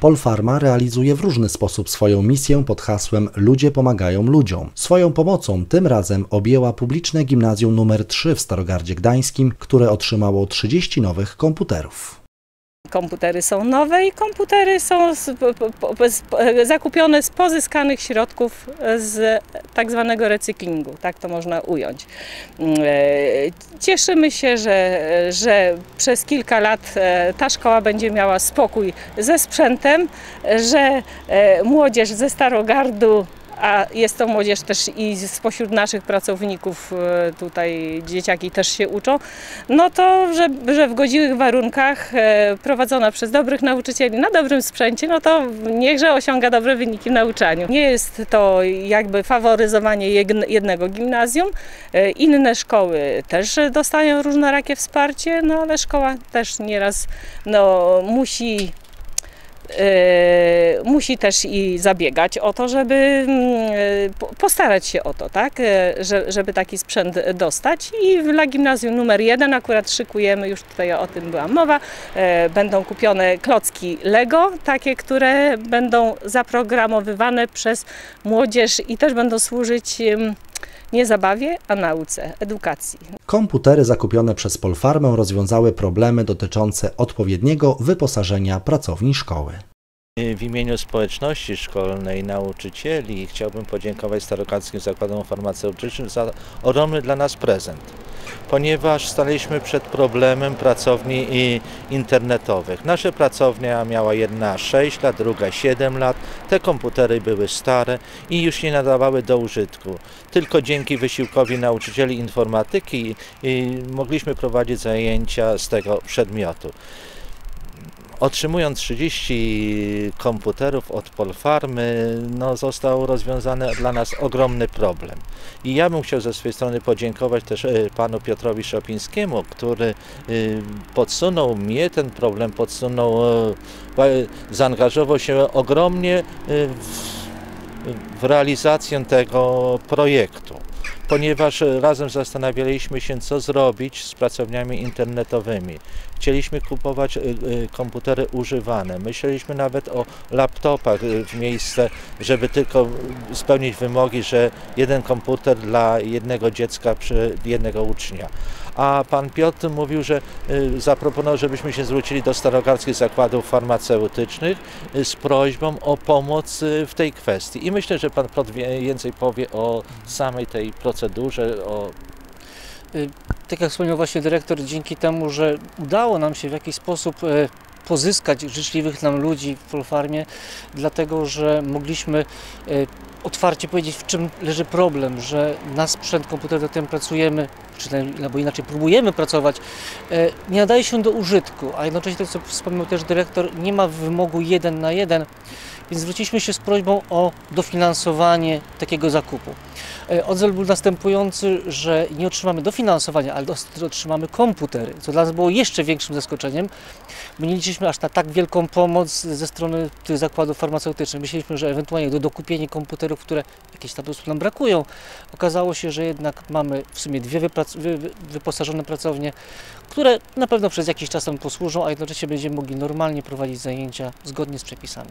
Polfarma realizuje w różny sposób swoją misję pod hasłem Ludzie pomagają ludziom. Swoją pomocą tym razem objęła publiczne gimnazjum nr 3 w Starogardzie Gdańskim, które otrzymało 30 nowych komputerów. Komputery są nowe i komputery są z, z, zakupione z pozyskanych środków z tak zwanego recyklingu, tak to można ująć. Cieszymy się, że, że przez kilka lat ta szkoła będzie miała spokój ze sprzętem, że młodzież ze Starogardu a jest to młodzież też i spośród naszych pracowników e, tutaj dzieciaki też się uczą, no to, że, że w godziwych warunkach e, prowadzona przez dobrych nauczycieli na dobrym sprzęcie, no to niechże osiąga dobre wyniki w nauczaniu. Nie jest to jakby faworyzowanie jednego gimnazjum. E, inne szkoły też dostają różnorakie wsparcie, no ale szkoła też nieraz no, musi musi też i zabiegać o to, żeby mm, e, postarać się o to, tak, e, żeby taki sprzęt dostać. I dla gimnazjum numer jeden akurat szykujemy, już tutaj o tym była mowa, będą kupione klocki Lego, takie, które będą zaprogramowywane przez młodzież i też będą służyć nie zabawie, a nauce, edukacji. Komputery zakupione przez Polfarmę rozwiązały problemy dotyczące odpowiedniego wyposażenia pracowni szkoły. W imieniu społeczności szkolnej, nauczycieli chciałbym podziękować Starokarskim Zakładom Farmaceutycznym za ogromny dla nas prezent, ponieważ staliśmy przed problemem pracowni internetowych. Nasza pracownia miała jedna 6 lat, druga 7 lat. Te komputery były stare i już nie nadawały do użytku. Tylko dzięki wysiłkowi nauczycieli informatyki mogliśmy prowadzić zajęcia z tego przedmiotu. Otrzymując 30 komputerów od Polfarmy, no, został rozwiązany dla nas ogromny problem. I ja bym chciał ze swojej strony podziękować też e, panu Piotrowi Szopińskiemu, który e, podsunął mnie ten problem, podsunął, e, zaangażował się ogromnie w, w realizację tego projektu ponieważ razem zastanawialiśmy się, co zrobić z pracowniami internetowymi. Chcieliśmy kupować y, y, komputery używane. Myśleliśmy nawet o laptopach y, w miejsce, żeby tylko spełnić wymogi, że jeden komputer dla jednego dziecka przy jednego ucznia. A pan Piotr mówił, że zaproponował, żebyśmy się zwrócili do starogarskich zakładów farmaceutycznych z prośbą o pomoc w tej kwestii. I myślę, że pan Piotr więcej powie o samej tej procedurze, o tak jak wspomniał właśnie dyrektor, dzięki temu, że udało nam się w jakiś sposób y, pozyskać życzliwych nam ludzi w Polfarmie, dlatego że mogliśmy y, otwarcie powiedzieć, w czym leży problem, że na sprzęt komputerowy, nad którym pracujemy, czy albo inaczej próbujemy pracować, nie nadaje się do użytku, a jednocześnie, to co wspomniał też dyrektor, nie ma wymogu jeden na jeden, więc zwróciliśmy się z prośbą o dofinansowanie takiego zakupu. E, odzew był następujący, że nie otrzymamy dofinansowania, ale otrzymamy komputery, co dla nas było jeszcze większym zaskoczeniem, bo nie liczyliśmy aż na tak wielką pomoc ze strony tych zakładów farmaceutycznych. Myśleliśmy, że ewentualnie do dokupienia komputerów, które jakieś tam po prostu nam brakują, okazało się, że jednak mamy w sumie dwie wyposażone pracownie, które na pewno przez jakiś czas nam posłużą, a jednocześnie będziemy mogli normalnie prowadzić zajęcia zgodnie z przepisami.